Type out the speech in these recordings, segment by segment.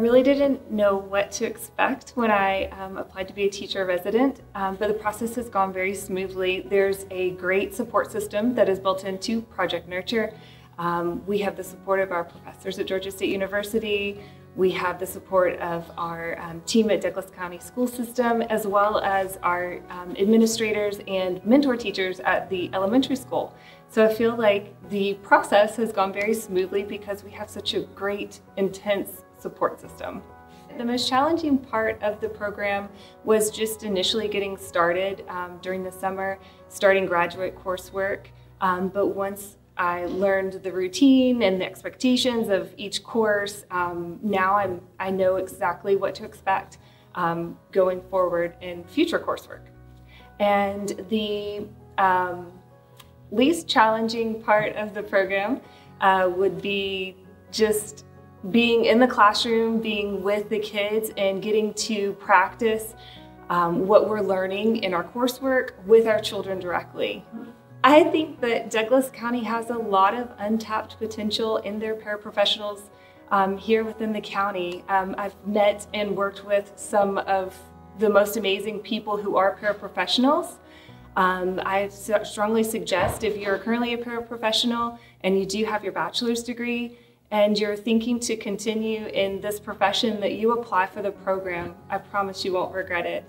really didn't know what to expect when I um, applied to be a teacher resident, um, but the process has gone very smoothly. There's a great support system that is built into Project Nurture. Um, we have the support of our professors at Georgia State University. We have the support of our um, team at Douglas County School System, as well as our um, administrators and mentor teachers at the elementary school. So I feel like the process has gone very smoothly because we have such a great, intense support system. The most challenging part of the program was just initially getting started um, during the summer, starting graduate coursework. Um, but once I learned the routine and the expectations of each course, um, now I'm, I know exactly what to expect um, going forward in future coursework. And the um, least challenging part of the program uh, would be just being in the classroom, being with the kids, and getting to practice um, what we're learning in our coursework with our children directly. I think that Douglas County has a lot of untapped potential in their paraprofessionals um, here within the county. Um, I've met and worked with some of the most amazing people who are paraprofessionals. Um, I strongly suggest if you're currently a paraprofessional and you do have your bachelor's degree, and you're thinking to continue in this profession that you apply for the program, I promise you won't regret it.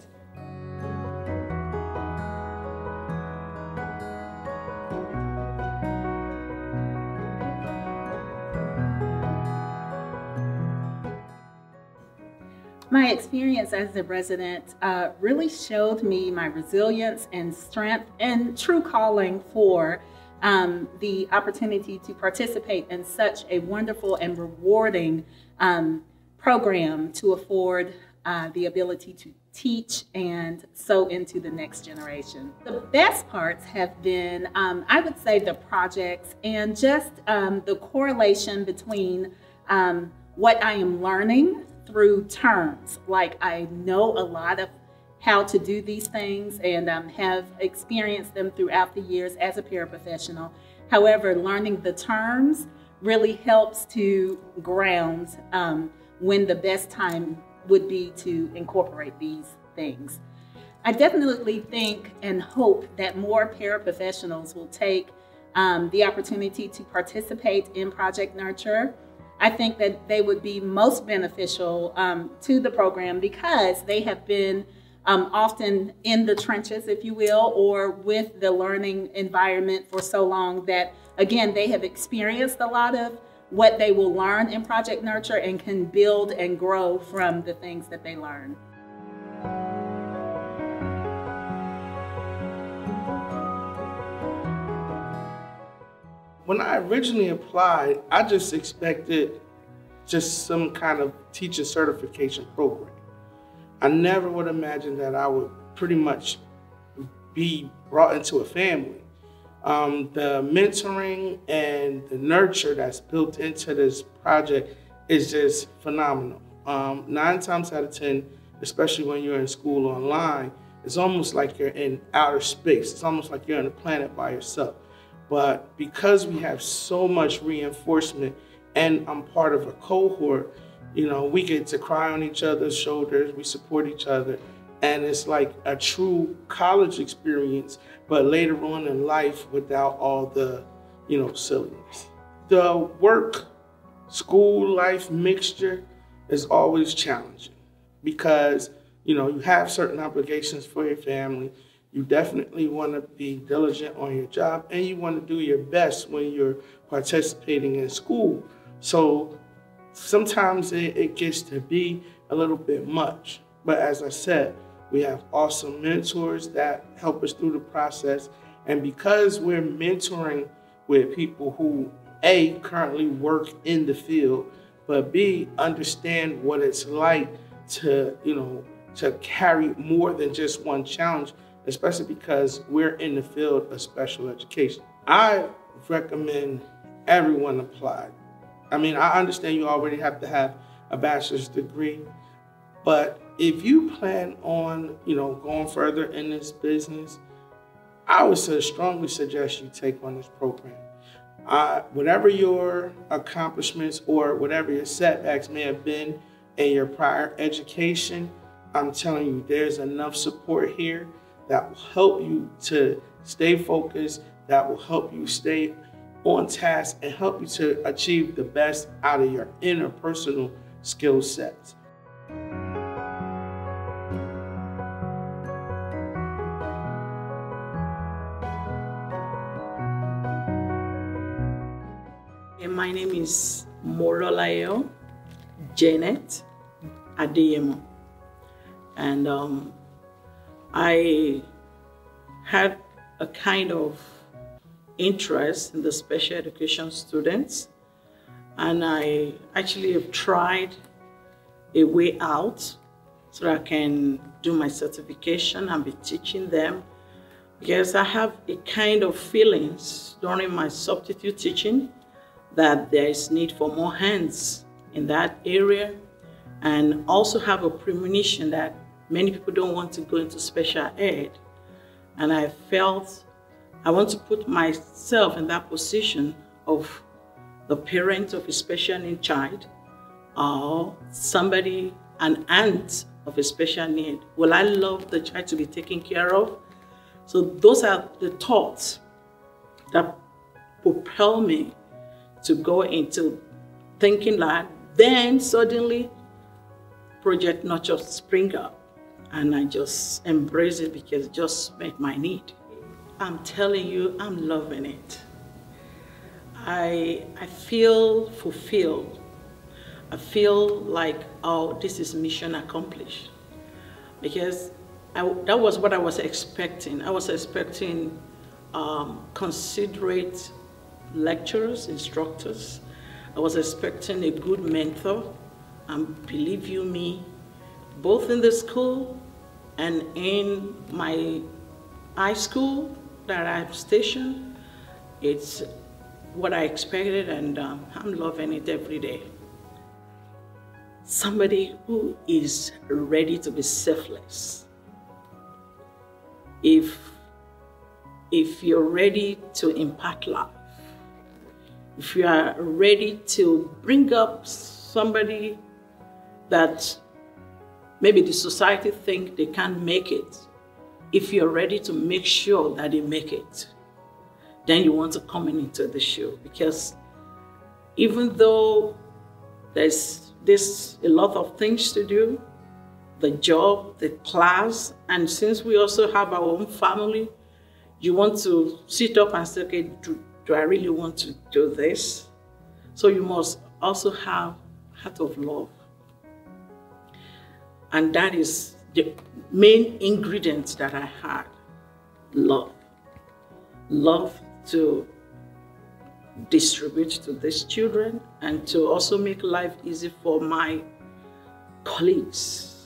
My experience as a resident uh, really showed me my resilience and strength and true calling for um, the opportunity to participate in such a wonderful and rewarding um, program to afford uh, the ability to teach and sow into the next generation. The best parts have been, um, I would say, the projects and just um, the correlation between um, what I am learning through terms. Like I know a lot of how to do these things and um, have experienced them throughout the years as a paraprofessional. However, learning the terms really helps to ground um, when the best time would be to incorporate these things. I definitely think and hope that more paraprofessionals will take um, the opportunity to participate in Project Nurture. I think that they would be most beneficial um, to the program because they have been um, often in the trenches, if you will, or with the learning environment for so long that, again, they have experienced a lot of what they will learn in Project Nurture and can build and grow from the things that they learn. When I originally applied, I just expected just some kind of teacher certification program. I never would imagine that I would pretty much be brought into a family. Um, the mentoring and the nurture that's built into this project is just phenomenal. Um, nine times out of 10, especially when you're in school online, it's almost like you're in outer space. It's almost like you're on a planet by yourself. But because we have so much reinforcement and I'm part of a cohort, you know, we get to cry on each other's shoulders, we support each other, and it's like a true college experience, but later on in life without all the, you know, silliness. The work school life mixture is always challenging because, you know, you have certain obligations for your family. You definitely want to be diligent on your job and you want to do your best when you're participating in school. So sometimes it, it gets to be a little bit much. But as I said, we have awesome mentors that help us through the process. And because we're mentoring with people who, A, currently work in the field, but B, understand what it's like to, you know, to carry more than just one challenge, especially because we're in the field of special education. I recommend everyone apply. I mean, I understand you already have to have a bachelor's degree, but if you plan on, you know, going further in this business, I would strongly suggest you take on this program. Uh, whatever your accomplishments or whatever your setbacks may have been in your prior education, I'm telling you, there's enough support here that will help you to stay focused, that will help you stay on task, and help you to achieve the best out of your interpersonal skill sets. My name is Morolayo Janet Adeyemo. And um, I had a kind of interest in the special education students. And I actually have tried a way out so I can do my certification and be teaching them. Because I have a kind of feelings during my substitute teaching that there is need for more hands in that area and also have a premonition that many people don't want to go into special ed. And I felt I want to put myself in that position of the parent of a special need child or somebody, an aunt of a special need. Will I love the child to be taken care of? So those are the thoughts that propel me to go into thinking that then suddenly Project Nurture just spring up and I just embrace it because it just met my need. I'm telling you, I'm loving it. I, I feel fulfilled. I feel like, oh, this is mission accomplished. Because I, that was what I was expecting. I was expecting um, considerate lecturers, instructors. I was expecting a good mentor. And believe you me, both in the school and in my high school that I'm stationed, it's what I expected and um, I'm loving it every day. Somebody who is ready to be selfless. If, if you're ready to impart love, if you are ready to bring up somebody that maybe the society think they can't make it, if you're ready to make sure that they make it, then you want to come in into the show because even though there's this a lot of things to do, the job, the class, and since we also have our own family, you want to sit up and say, okay, do, do I really want to do this? So you must also have heart of love. And that is the main ingredient that I had, love. Love to distribute to these children and to also make life easy for my colleagues